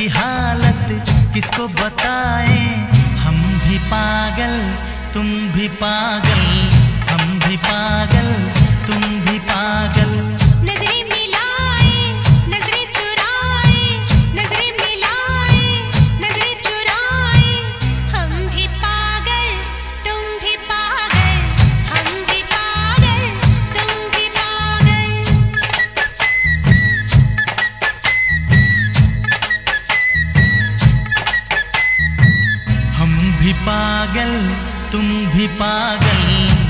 की हालत किसको बताए? हम भी पागल तुम भी पागल हम भी पागल। तुम भी पागल।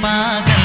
पागल